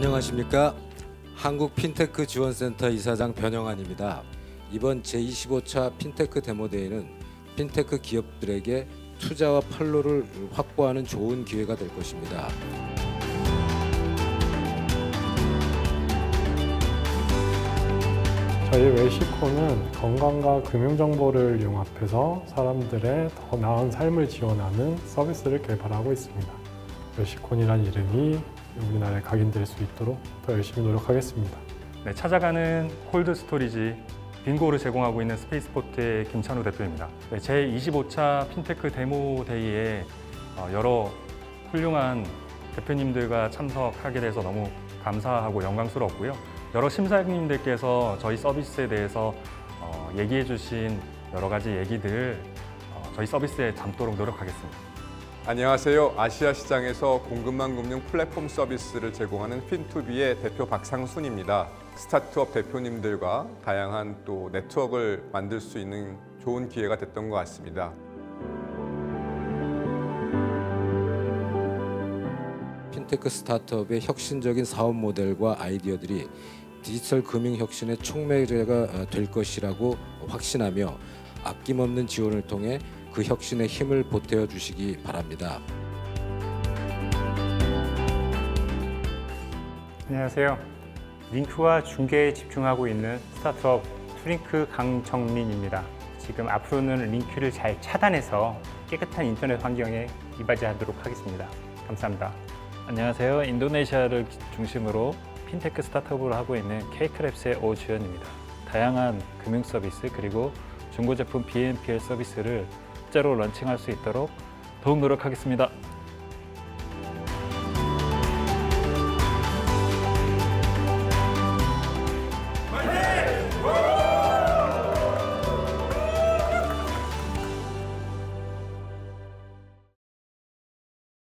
안녕하십니까 한국 핀테크 지원센터 이사장 변영한입니다. 이번 제25차 핀테크 데모데이는 핀테크 기업들에게 투자와 판로를 확보하는 좋은 기회가 될 것입니다. 저희 웰시콘은 건강과 금융 정보를 융합해서 사람들의 더 나은 삶을 지원하는 서비스를 개발하고 있습니다. 웰시콘이란 이름이 우리나라에 각인될 수 있도록 더 열심히 노력하겠습니다. 네, 찾아가는 cold storage 빙고를 제공하고 있는 스페이스포트의 김찬우 대표입니다. 네, 제25차 핀테크 데모 데이에 어, 여러 훌륭한 대표님들과 참석하게 돼서 너무 감사하고 영광스럽고요. 여러 심사님들께서 저희 서비스에 대해서 어, 얘기해 주신 여러 가지 얘기들 어, 저희 서비스에 담도록 노력하겠습니다. 안녕하세요. 아시아 시장에서 공급망 금융 플랫폼 서비스를 제공하는 핀투비의 대표 박상순입니다. 스타트업 대표님들과 다양한 또 네트워크를 만들 수 있는 좋은 기회가 됐던 것 같습니다. 핀테크 스타트업의 혁신적인 사업 모델과 아이디어들이 디지털 금융 혁신의 촉매제가 될 것이라고 확신하며 아낌없는 지원을 통해 그 혁신에 힘을 보태어 주시기 바랍니다. 안녕하세요. 링크와 중개에 집중하고 있는 스타트업 투링크 강정민입니다. 지금 앞으로는 링크를 잘 차단해서 깨끗한 인터넷 환경에 이바지하도록 하겠습니다. 감사합니다. 안녕하세요. 인도네시아를 중심으로 핀테크 스타트업을 하고 있는 케이크랩스의 오주연입니다. 다양한 금융 서비스 그리고 중고 제품 BNPL 서비스를 실제로 런칭할 수 있도록 더욱 노력하겠습니다.